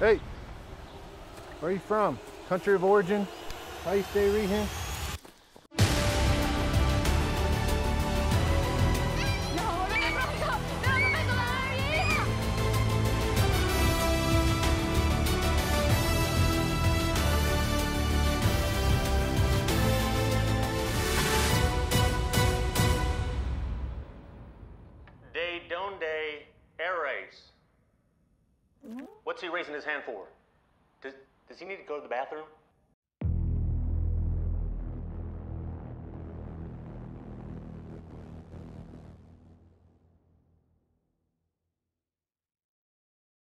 Hey, where are you from? Country of origin? How you stay reading? De donde eres? What's he raising his hand for? Does, does he need to go to the bathroom?